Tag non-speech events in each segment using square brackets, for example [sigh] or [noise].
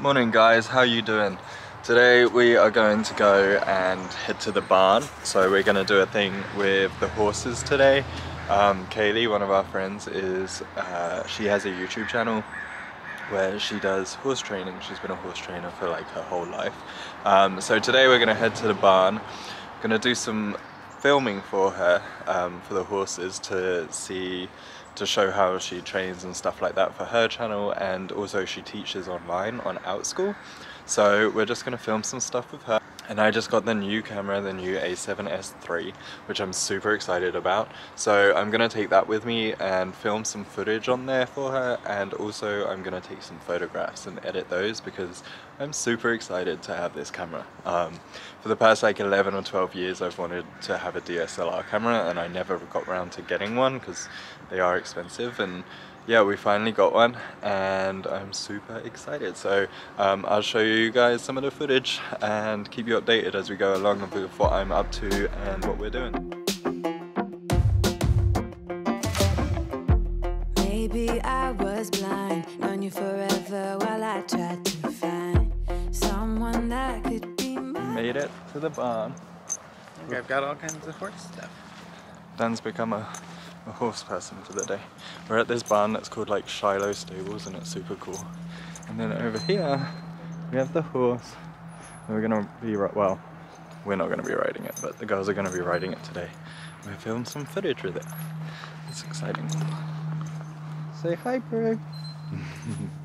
Morning guys, how you doing? Today we are going to go and head to the barn. So we're going to do a thing with the horses today. Um, Kaylee, one of our friends, is uh, she has a YouTube channel where she does horse training. She's been a horse trainer for like her whole life. Um, so today we're going to head to the barn. Going to do some filming for her, um, for the horses to see to show how she trains and stuff like that for her channel and also she teaches online on Outschool. So we're just gonna film some stuff with her. And I just got the new camera, the new a7S III, which I'm super excited about. So I'm gonna take that with me and film some footage on there for her. And also I'm gonna take some photographs and edit those because I'm super excited to have this camera. Um, for the past like 11 or 12 years, I've wanted to have a DSLR camera and I never got around to getting one because they are expensive. And yeah, we finally got one and I'm super excited. So um, I'll show you guys some of the footage and keep you updated as we go along with what I'm up to and what we're doing. Maybe I was blind, known you forever while I tried to find someone that could be mine. Made it to the barn. I've got all kinds of horse stuff. Dan's become a a horse person for the day. We're at this barn that's called like Shiloh Stables and it's super cool. And then over here, we have the horse. And we're gonna be, well, we're not gonna be riding it, but the girls are gonna be riding it today. We filmed some footage with it. It's exciting. Say hi, bro. [laughs]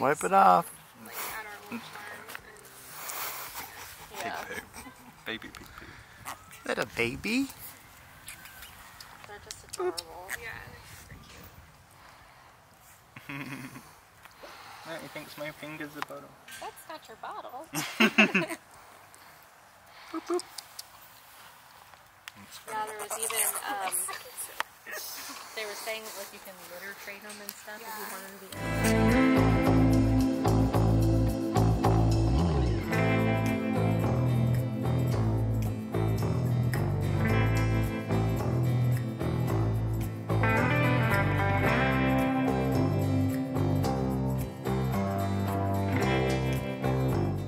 Wipe it off. Like at our lunch Pig poop. Baby pig poop. Is that a baby? They're just adorable. Yeah, they're super cute. [laughs] Matt, he thinks my finger's a bottle. That's not your bottle. [laughs] boop, boop. Yeah, there was even, um, they were saying like you can litter train them and stuff if you want them to be.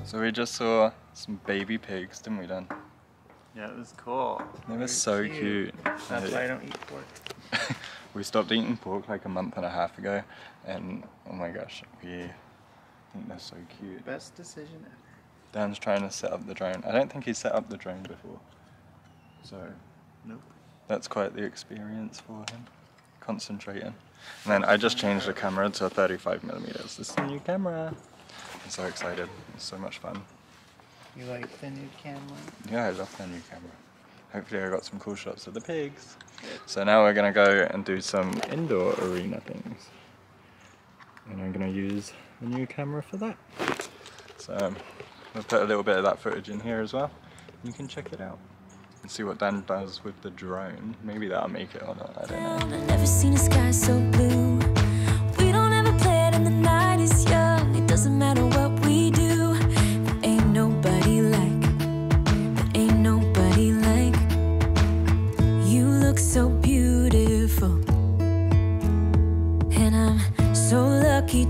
So we just saw some baby pigs, didn't we, Dan? Yeah, it was cool. They were Very so cute. That's why I don't eat pork. [laughs] we stopped eating pork like a month and a half ago, and oh my gosh, we think they're so cute. Best decision ever. Dan's trying to set up the drone. I don't think he's set up the drone before, so Nope. that's quite the experience for him. Concentrating. And then I just changed the camera to 35 millimeters. This is a new camera. I'm so excited. It's so much fun. You like the new camera? Yeah, I love the new camera. Hopefully I got some cool shots of the pigs. So now we're gonna go and do some indoor arena things. And I'm gonna use the new camera for that. So um, I'll put a little bit of that footage in here as well. You can check it out and see what Dan does with the drone. Maybe that'll make it or not, I don't know.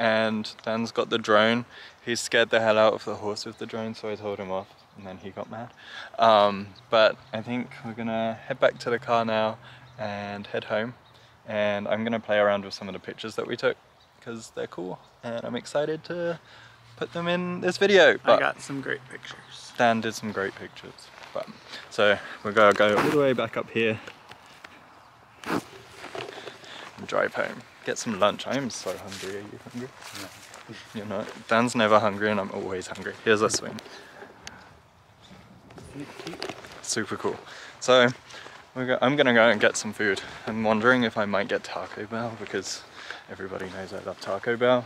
And Dan's got the drone. He scared the hell out of the horse with the drone so I told him off and then he got mad. Um, but I think we're gonna head back to the car now and head home and I'm gonna play around with some of the pictures that we took because they're cool and I'm excited to put them in this video. I got some great pictures. Dan did some great pictures. But, so we're gonna go all the way back up here and drive home. Get some lunch. I am so hungry. Are you hungry? No. You're not. Dan's never hungry and I'm always hungry. Here's a swing. Super cool. So go I'm gonna go and get some food. I'm wondering if I might get Taco Bell because everybody knows I love Taco Bell.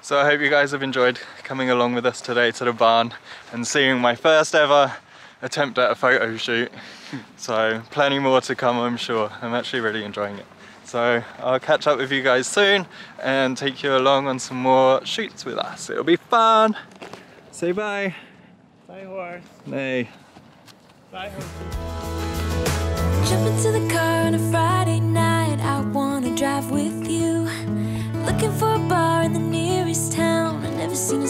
So I hope you guys have enjoyed coming along with us today to the barn and seeing my first ever attempt at a photo shoot. [laughs] So plenty more to come I'm sure. I'm actually really enjoying it. So I'll catch up with you guys soon and take you along on some more shoots with us. It'll be fun. Say bye. Bye horse. Nay. Bye horse. Jump into the car on a Friday night. I wanna drive with you. Looking for a bar in the nearest town. I've never seen a